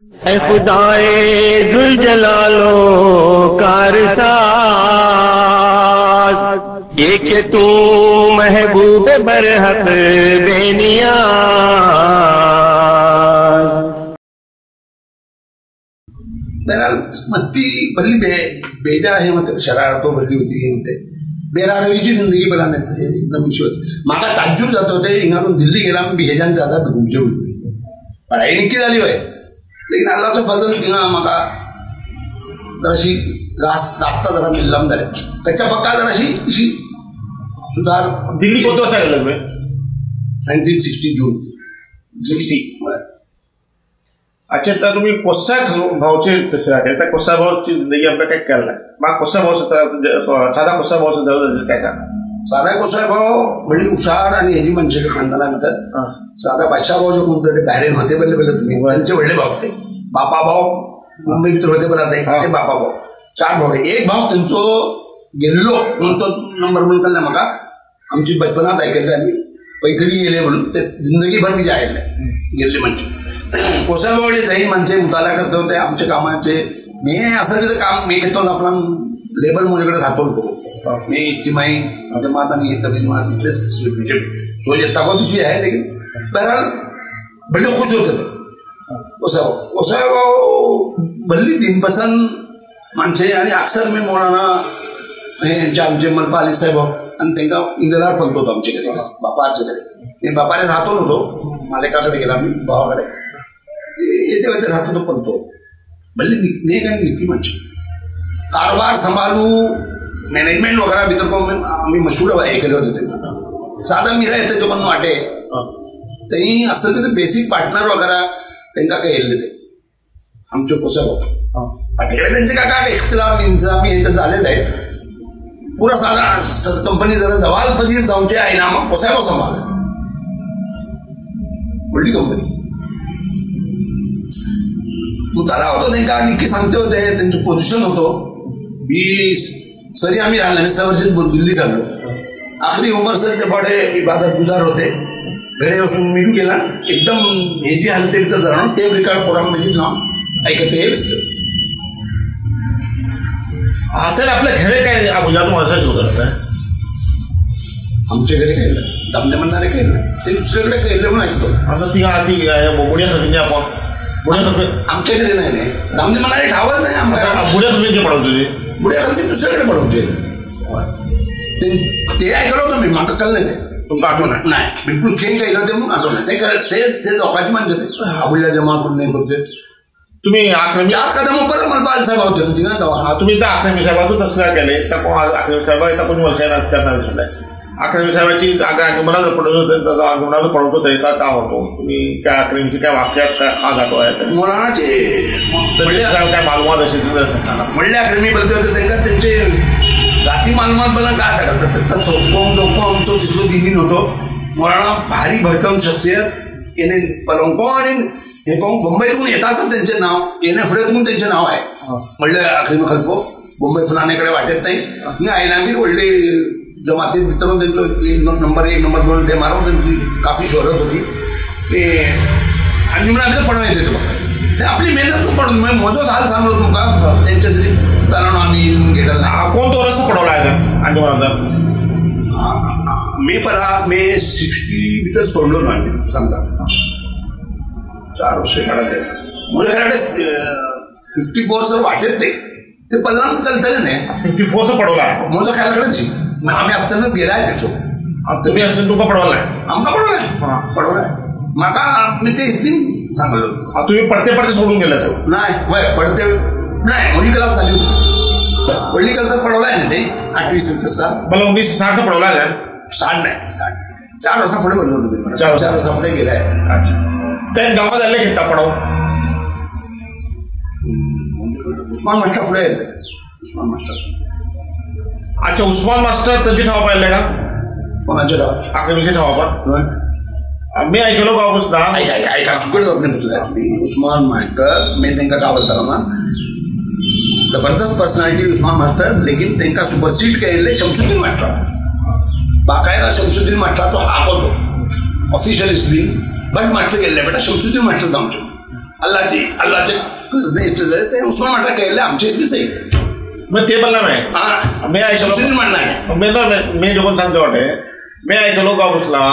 ऐ खुदाए दुल जलालो कारसाज ये कि तू महबूब बरहक बेनिया। बहरहाल मस्ती भल्ली बे बेजा है म्हणते शरारतो भल्ली होती है हे म्हणते बेरारवीची ज़िंदगी बनाण्याचं एकदम विश्वास म्हाका ताज्जूब जाता होते हिंगातून दिल्ली गेला बेजान जाता उरली पढाई निक्की जाली वय लेकिन अल्लाचो फजल थिंगा म्हाका जराशी रास रास्ता जरा मिल्लम जाले कच्च्या पक्का जराशी अशी सुधार। दिल्ली कोणत्या वर्षा गेला तुम्ही नाईन्टीन सिक्स्टी जून। सिक्स्टी। अच्छा तर तुम्ही कोसा भावचे तसे राहते त्या कोसा भावची जिंदगी आमकां काय केला म्हाका कोसा भाव सुद्दां साधा कोसा भाव सुद्दां काय सांगा साधा कोसाय भाऊ म्हणजे हुशार आणि हेजी मनशाच्या खानदाना भितर साधा बादशाह भाऊ जो कोणतो ते भायरेन होते बल्ले बल्ले तुम्ही त्यांचे व्हडले भाव ते बापा भाऊ मुंबई भितर होते बला ते बापा भाऊ चार भावडे एक भाव त्यांचो गेल्लो म्हणून तो नंबर म्हणून केला म्हाका आमची बचपनात ऐकले आम्ही पैठणी गेले म्हणून ते जिंदगीभर मी ऐकले गेल्ले म्हणजे कोसा भावडे जाईन माणसे मुताला करते होते आमच्या कामाचे मी असं तिथं काम मी घेतो आपला लेबल माझ्याकडे राहतो नको मी इज्तिमाई जमात आणि तबलीग जमात इसलिए सोच ताकत तुझी आहे लेकिन बहरहाल बड़े खुश होते थे। ओसा ओसा भल्ली दिनपसंद माणसे आणि अक्सर मी मौलाना यांचे आमचे मलपा अली साहेब आणि त्यांना इंदलार पलतो होतो घरी बापारच्या घरी मी बापाने राहतो नव्हतो मालेकाकडे गेला मी भावाकडे येते येते राहतो तो पलतो भल्ली कारभार सांभाळू मॅनेजमेंट वगैरे भितर आम्ही मशहूर ऐकले होते ते साधा मिरा येते जो पण वाटे असं तिथे बेसिक पार्टनर वगैरे त्यांना काही ते आमचे कोसा पाठीकडे त्यांचे का काय इख्तलाफ इंतजामी हे तर झालेच आहे. पुरा सारा कंपनी जरा जवाल पसीर जाऊनचे आहे ना मग कोसा सांभाळ कंपनी मग त्याला होतो त्यांना निक्की सांगते होते त्यांचं पोझिशन होतो. मी सरी आम्ही राहिलो सहा दिल्लीत राहिलो. आखरी उमर सर ते फाटे इबादत गुजार होते. घरी बसून मिळू गेला एकदम हे जी हालते भितर जाणं टेप रिकॉर्ड प्रोग्राम म्हणजे ना ऐकत दिसतं असेल आपल्या घरी काय गुजरात माणसाची करत आहे आमच्या घरी केलं दमने म्हणणारे केलं ते। दुसरीकडे केलं म्हणून ऐकतो आता ती ती बुड्या सगळी आपण बुड्या आमच्या घरी नाही नाही। म्हणणारे ठावत नाही आमच्या बुड्या पडवतो ते बुड्या दुसरीकडे पडवते ते- ते ऐकलं होतं मी मागं कळलं नाही तुमका आठवण नाही बिलकुल खेळ नव्हते मग आठवण ते ते ते लोकांची ते जमा करून नाही करते तुम्ही आक्रमी चार कदम परत मला बाल साहेब होते होती ना तेव्हा हा, तुम्ही त्या आक्रमी साहेबाचं काय केलंय? त्या कोण आक्रमी साहेब त्या कोणी वर्षांना करणार सुद्धा आक्रमी साहेबाची आगमनाला पडवत होते त्याचा आगमनाला पडवतो तरीचा का होतो तुम्ही त्या आक्रमीची काय वाक्यात काय जातो आहे म्हणजे काय मालूमात असेल आक्रमी होते त्यांना त्यांचे जाती मालमात मला काय करतात? त्याचा चौकोम चौको आमचो तिथलो दिनी नव्हतो. मुलांना भारी भरकम शख्सियत येणे पलंको आणि हे कोण मुंबईतून येत त्यांचे नाव येणे पुढे म्हणून त्यांचे नाव आहे म्हणलं आखरी खल्फो मुंबई फुलानेकडे वाटत नाही मी आयला मी वडले जमातीत मित्रांनो त्यांचं एक नंबर एक नंबर दोन ते मारून त्यांची काफ़ी शोहरत होती ते आणि म्हणून आम्ही पडवून येते तुम्हाला आपली मेहनत पडून मजोच हाल सांगलो तुमका त्यांच्यासाठी कारण आम्ही येऊन घेतला नाही कोण तो रस्ता पडवला आहे अंजमनाचा मे परा मे सिक्स्टी भितर सोडलो ना सांगता चार वर्ष काढत म्हणजे खरं फिफ्टी फोर सर वाटेत ते. ते पल्ला कळतले नाही. फिफ्टी फोरचा पडवला. आहे माझं खेळाकडेच आम्ही असतानाच गेलाय त्याचो तुम्ही असेल तुमका पडवला आहे आमका. पडवलाय पडवलाय माका मी ते दिन सांगलो तुम्ही पडते पडते सोडून गेला नाही वय पडते नाही मोठी क्लास झाली होती. पहिली क्लासात पडवलाय ना ते आठवी सत्तरचा मला उन्नीसशे साठचा पडवला आहे साठ नाही साठ चार वर्षा पुढे बोललो तुम्ही चार चार वर्षा पुढे गेलाय त्या गावात आले घेता पडव उस्मान मास्टर पुढे गेले उस्मान मास्टर अच्छा उस्मान मास्टर त्यांची ठावा पाहिले का कोणाचे राव आक्रमीची ठावा पण मी ऐकलो गावापासून ऐका ऐका सुकड जाऊन उस्मान मास्टर मी त्यांना ना ज़बरदस्त पर्सनालिटी उस्मान मास्टर लेकिन त्यांना सुपरसीड केलेले शमसुद्दीन मास्टर बाकायदा शमसुद्दीन मास्टराचो हाक होतो. ऑफिशियल स्पीन बट मास्टर केल्ले बेटा शमसुद्दीन मास्टर आमचे अल्लाची अल्लाचे इस्टेज आहे ते उस्मान म्हणतात केले आमचे इस्टेज आहे मग ते नाही. हा. मी ऐकलो. शमशुद्दीन म्हणणार नाही. मी ना मी- मी जो सांगतो वाटे. मी ऐकलो का उसला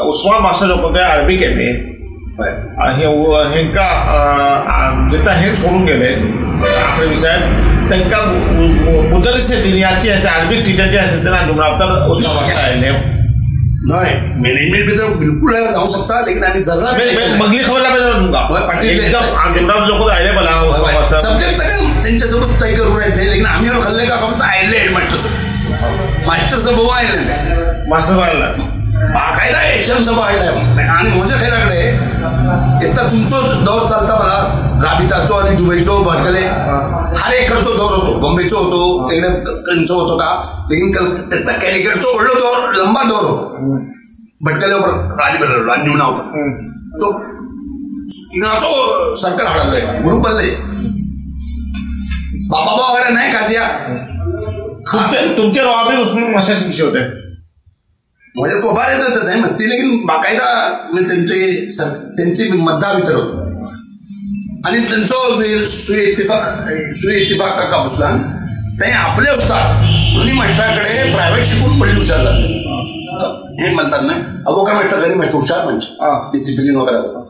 उस्मान मास्टर लोक ते अरबी केले होय. हे। हेंका जेन्ना हे सोडून गेले आपले साहेब तांकां मुदरीस दिली याची असे अरबीक टिचर असेल त्यांना डुमरावतार उस्मान मास्टर आयले नाही। मॅनेजमेंट भितर बिलकुल जाऊ शकता लेकिन आम्ही जरा मगली खबर लागली तुमका पाटील. एकदम डुमराव लोक आयले मास्टर सब्जेक्ट त्यांच्यासोबत तय करून राहते लेकिन आम्ही खाल्ले का फक्त आयले हेडमास्टरचं मास्टरचं भाऊ आयले मास्टर बाळला खायला एच एम सभा आणि म्हणजे खायलाकडे एक तर तुमचो दौर चालता मला राबिताचो आणि दुबईचो भटकले. हर एककडचो दौर होतो. बॉम्बेचो होतो तिकडे कंचो होतो का? लेकिन त्याचा कॅलिकटचो व्हडलो दौर लंबा दौर होतो. भटकले उपरांत राजबरोबर राजनिमना उपरांत तो तिनाचो सर्कल हाडलोय. ग्रुप बदले बाबा बाबा वगैरे नाही काजिया तुमचे तुमचे रॉबी उस्मान मास्टर शिक्षे होते. म्हणजे कोबार येत होतं नाही म्हणते लेकिन बाकायदा म्हणजे त्यांचे त्यांचे मतदार भितर होतो आणि त्यांचो सुय इत्तिफाक काका पुसलान ते आपले उस्ताद दोन्ही मास्टराकडे प्रायव्हेट शिकून पडली हुशार झाले. हे म्हणतात ना अबोका मास्टरकडे माहिती हुशार. म्हणजे. डिसिप्लिन वगैरे असं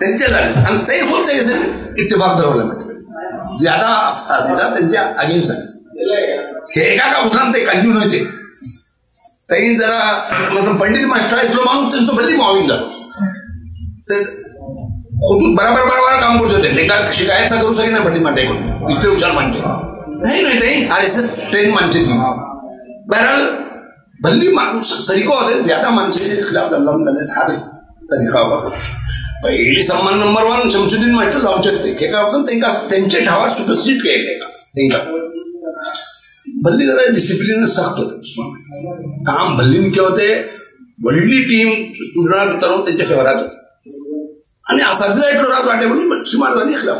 त्यांचे झाले. आणि ते होत ते इत्तिफाक धरवलं म्हणजे ज्यादा त्यांच्या अगेन्स्ट आहे हे एका का पुसलान ते कंटिन्यू होते. त्यांनी जरा मतलब पंडित मास्टर असलो माणूस त्यांचं भली मावीन झालो ते खोटून बराबर बराबर काम करत होते ते. काय शिकायचा करू शके नाही पंडित माटे कोण इथे उच्चार मानते नाही नाही ते आर एस एस ट्रेन मानते ती. बहरहाल माणूस सरिको होते. ज़्यादा माणसे खिलाफ धरला जाल्यार हा तरीका वापरू पहिली सन्मान नंबर वन शमशुद्दीन मास्टर जावचेच ते खेका वखत तेंका तेंचे ठावार सुपरसीड केले. तेंका भल्ली जरा डिसिप्लिन सख्त होते. काम भल्लीन के होते. व्हडली टीम स्टुडंट भितर त्यांच्या फेवरात होती. आणि असाच एटलो राज वाटे म्हणून सुमार झाली खिलाफ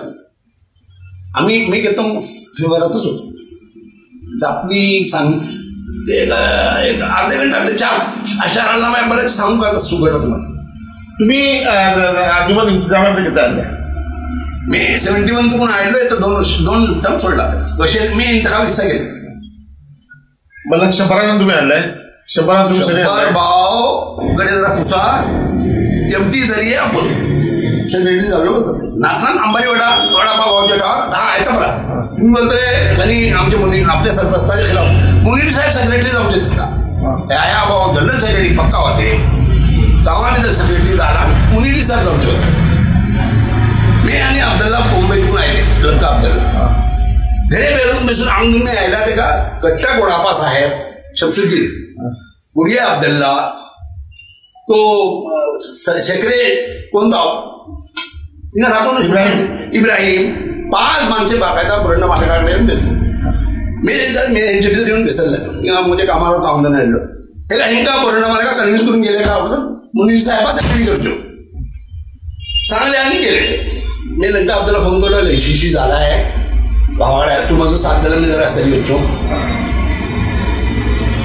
आम्ही मी घेतो फेवरातच होतो. तर आपली सांग ते एक अर्धे घंटा ते चार अशाराला मी बरेच सांगू का सुगड तुम्हाला तुम्ही अंजुमन इंतजामात घेता आल्या मी सेव्हन्टी वन तुम्ही आडलोय तर दोन वर्ष दोन टर्म सोडला. कसे मी इंतखा विसा गेले मला शंभरानं तुम्ही आणलाय. शंभरानं तुम्ही सगळे. भाव. कडे जरा पुसा. एमटी जरी आपण. सेक्रेटरी झालो नाथनाथ अंबारी वडा वडापाव भावच्या टावर. दहा आहे का मला तुम्ही बोलतोय त्यांनी आमचे मुनी आपल्या सरपस्ताच्या खिलाफ. मुनीर साहेब सेक्रेटरी जाऊचे तिथं या भाऊ जनरल सेक्रेटरी पक्का होते. गावाने जर सेक्रेटरी झाला मुनीर साहेब जाऊचे होते. मी आणि अब्दुल्ला मुंबईतून आले लंका अब्दुल्ला. बसून अंगून यायला ते का कट्टा गोडापा साहेब शमशुद्दीन गुडिया अब्दुल्ला। तो शेकरे कोणता तिने राहतो इब्राहिम. इब्राहिम। पाच माणसे बाकायदा ब्रंड माझ्याकडे येऊन बेसले मी मी यांच्या भितर येऊन बेसलं किंवा कामाला होतो आमदार आलो हे का हिंका ब्रंड मला कन्व्हिन्स करून गेले का आपण मुनीर साहेबा सेक्रेटरी करतो चांगले आणि गेले ते मी लंका अब्दुल्ला फ़ोन केला शिशी झाला आहे तू माझं साथ द्यायला मी जरा सरी होतो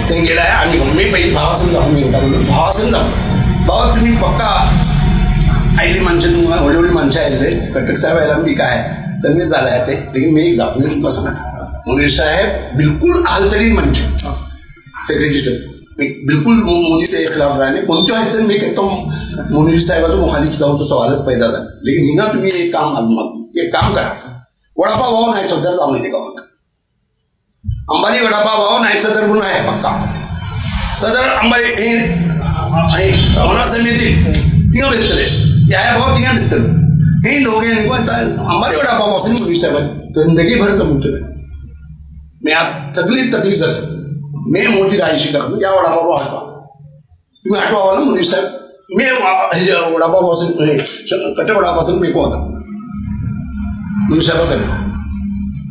ते गेला आहे आम्ही मी पहिली भावासंग जाऊन मी होता म्हणून भावासंग जाऊ भावा तुम्ही पक्का आयली माणसं तुम्हाला हळूहळू माणसं आले कटक साहेब यायला मी काय कन्व्हिन्स झाला आहे ते लेकिन मी एक तुमका सांगा मुनीर साहेब बिलकुल आलतरी म्हणजे सेक्रेटरी साहेब, मी बिलकुल मो- मोदी ते खिलाफ राहिले कोणत्या हस्ते मी तो मुनीर साहेबाचं मुखालिफ जाऊचा सवालच पैदा झाला लेकिन हिंगा तुम्ही एक काम करा। वडापाव भाव नाही सदर जाऊन येते गावात अंबानी वडापाव भाव नाही सदर म्हणून आहे पक्का। सदर, अंबानी हे हे होणार समिती तिघं दिसतले या भाव तिघं दिसतले हे दोघे अंबानी वडापाव भाव मुनीर साहेब ज़िंदगी भर जमवतो मी आज तकलीफ़ जाते मी मोदी राहायची का या वडापाव हटवा तुम्ही हटवा ना मी हे वडापाव पासून हे श- कट्टे वडापासून मी होता मुनीर साहेब करे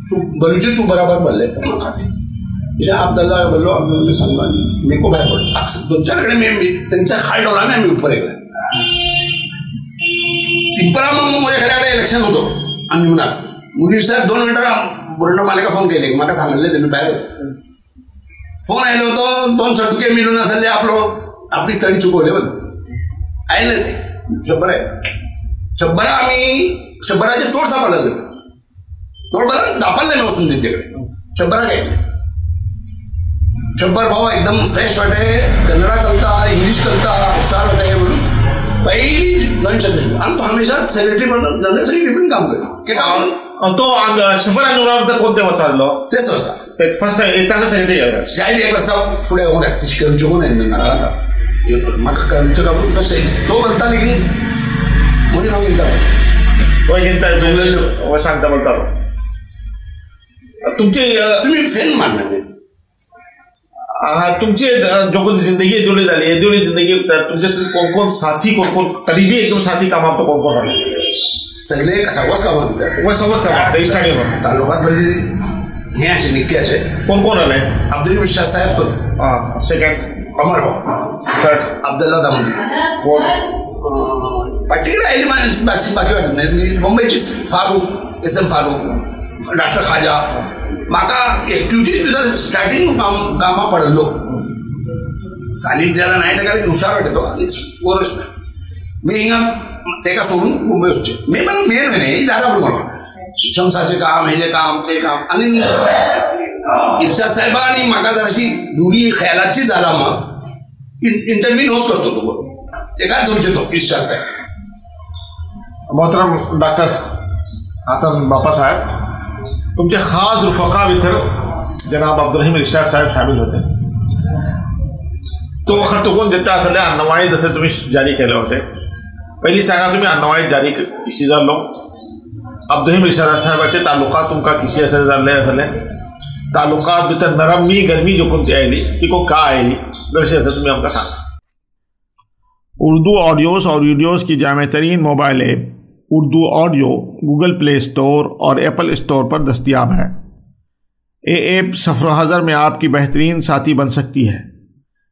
तू बलूचे तू बराबर बोलले मग खाते म्हणजे अब्दुल्ला बोललो अब्दुल्ला सांगला मी को बाहेर अक्स- मी त्यांच्या खाल डोला ना मी उपर गेला तिंपरा मग माझ्या घराकडे इलेक्शन होतो आणि म्हणा मुनीर साहेब दोन मिनिटाला बुरंड मालिका फ़ोन केले म्हाका सांगले तुम्ही बाहेर. फ़ोन आयलो होतो दोन चटुके मिळून असले आपलो आपली तडी चुकवले बघ आयले ते शंभर आहे शंभरा आम्ही तोड बघा दापाले मी वसून तिकडे शंभरा काय शंभर भाऊ एकदम फ्रेश वाटे कन्नडा कलता इंग्लिश कलता हुशार वाटे म्हणून पहिली गणेश आणि तो हमेशा सेक्रेटरी म्हणून जनरल काम करतो तो वर्ष आलो ते सहसा ते फ़र्स्ट सेक्रेटरी शायद एक फुडें म्हाका तो म्हणटा हांव सांगता तुमची हा तुमची जो ज़िंदगी येदोळी झाली ज़िंदगी तुमचे कोण कोण साथी कोण कोण करीबी एकदम साथी कामां तो कोण कोण आले सगळे सगळ्याच कामां भितर वय समज का स्टार्टिंग तालुक्यात पयली हे निक्के कोण कोण आले अब्दुल मिश्रा साहेब सेकंड अमर भाऊ थर्ड अब्दुल्ला दामोदी फोर्थ पार्टिकडे आयली मा- बाकी बाकी वाटत नाही मी मुंबईची Farooq S M Farooq doctor Khaja म्हाका एक्टिविटी भितर स्टार्टींग काम पडलो तालीम ज़्यादा नाही ताका हुशार वाटत आनी वरस मी हिंगा तेका सोडून मुंबय वचचें मी मला मेन म्हणे ही दारा म्हणून शमसाचें काम हेजें काम तें काम आनी इर्शाद साहेबा आनी म्हाका जराशी दुरी मत इंटरव्यू नोच करतो तो बरोबर तेका धरचे तो इर्शाद साहेब मोहतरम डॉक्टर हसन बापा साहब तुमचे खास रुफका भितर जनाब अब्दुल रहीम इर्शाद साहेब शामिल होते तो वखत चुकून देता असले अन्नवाई जसे तुम्ही जारी केले होते पहिली सांगा तुम्ही अन्नवाई जारी किशी जाल्लो अब्दुल रहीम इर्शाद साहेबाचे तालुका तुमका किशी असे जाल्ले असले तालुकात भितर नरमी गरमी जोकून ती आयली ती को का आयली जरशी असं तुम्ही आमकां सांगा। उर्दू ऑडियोज़ और वीडियोज़ की जाम तरीन mobile app Urdu audio, Google play store और एप्पल स्टोर पर दस्तियाब है। ये ऐप सफ़र हज़र में आपकी बेहतरीन साथी बन सकती है।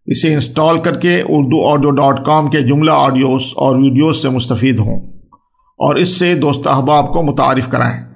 इसे इंस्टॉल करके उर्दू ऑडियो डॉट कॉम के जुमला ऑडियोस और वीडियोज़ से मुस्तफ़ हों। और इससे दोस्त अहबाब को मुतारफ़ कराएँ।